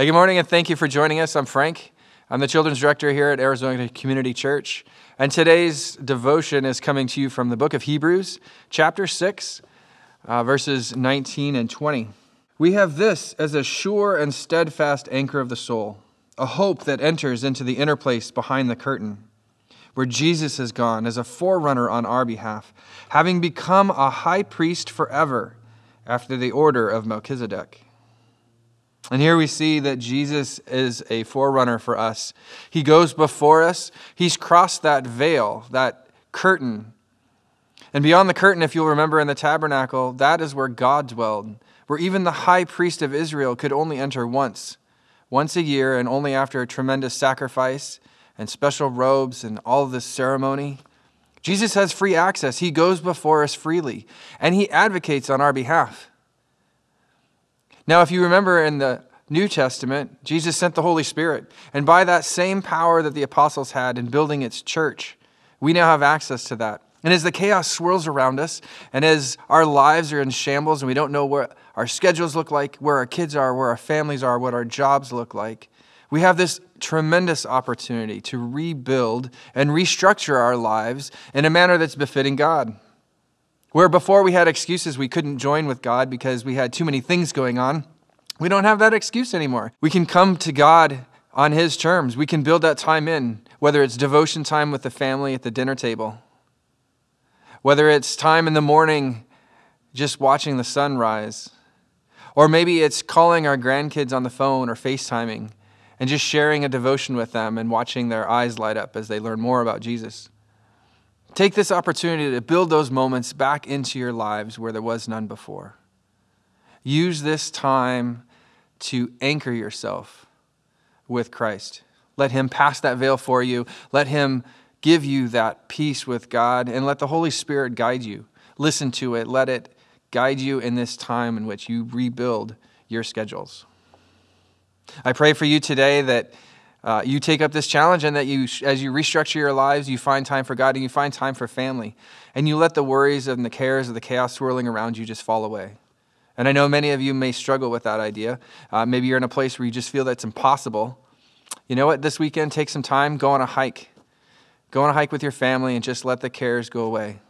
Hey, good morning, and thank you for joining us. I'm Frank. I'm the children's director here at Arizona Community Church. And today's devotion is coming to you from the book of Hebrews, chapter 6, uh, verses 19 and 20. We have this as a sure and steadfast anchor of the soul, a hope that enters into the inner place behind the curtain, where Jesus has gone as a forerunner on our behalf, having become a high priest forever after the order of Melchizedek. And here we see that Jesus is a forerunner for us. He goes before us, He's crossed that veil, that curtain. And beyond the curtain, if you'll remember in the tabernacle, that is where God dwelled, where even the high priest of Israel could only enter once, once a year, and only after a tremendous sacrifice and special robes and all this ceremony. Jesus has free access. He goes before us freely, and He advocates on our behalf. Now, if you remember in the New Testament, Jesus sent the Holy Spirit. And by that same power that the apostles had in building its church, we now have access to that. And as the chaos swirls around us, and as our lives are in shambles and we don't know what our schedules look like, where our kids are, where our families are, what our jobs look like, we have this tremendous opportunity to rebuild and restructure our lives in a manner that's befitting God. Where before we had excuses we couldn't join with God because we had too many things going on, we don't have that excuse anymore. We can come to God on His terms. We can build that time in, whether it's devotion time with the family at the dinner table, whether it's time in the morning just watching the sun rise, or maybe it's calling our grandkids on the phone or FaceTiming and just sharing a devotion with them and watching their eyes light up as they learn more about Jesus. Take this opportunity to build those moments back into your lives where there was none before. Use this time to anchor yourself with Christ. Let Him pass that veil for you. Let Him give you that peace with God, and let the Holy Spirit guide you. Listen to it. Let it guide you in this time in which you rebuild your schedules. I pray for you today that uh, you take up this challenge and that you, as you restructure your lives, you find time for God and you find time for family. And you let the worries and the cares of the chaos swirling around you just fall away. And I know many of you may struggle with that idea. Uh, maybe you're in a place where you just feel that's impossible. You know what? This weekend, take some time, go on a hike. Go on a hike with your family and just let the cares go away.